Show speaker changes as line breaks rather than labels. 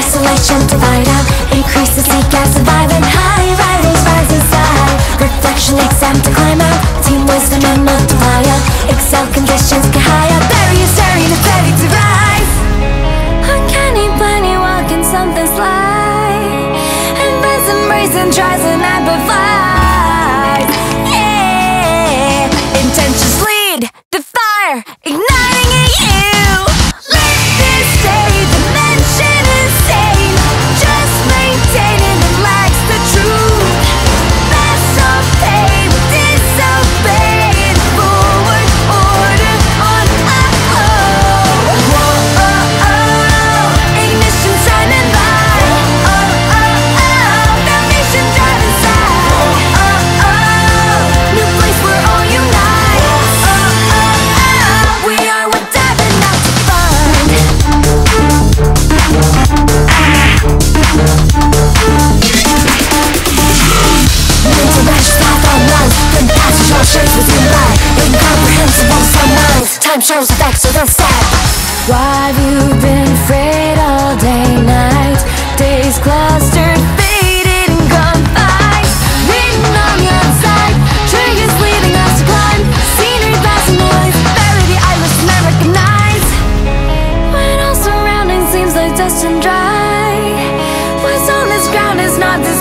isolation fight out Increase the seek gas surviving high Riders rise inside Reflection exam to climb out Team wisdom and multiplier. Excel conditions get higher. Barriers staring it's ready to rise. Uncanny bunny walking something sly And bends embracing tries and amplifies shows effects are then sad Why have you been afraid all day night? Days clustered, faded Written on the Triggers leading us to climb. Scenery passing the and recognize. When all surrounding seems like dust and dry. What's on this ground is not this